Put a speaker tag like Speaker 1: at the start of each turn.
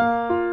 Speaker 1: Música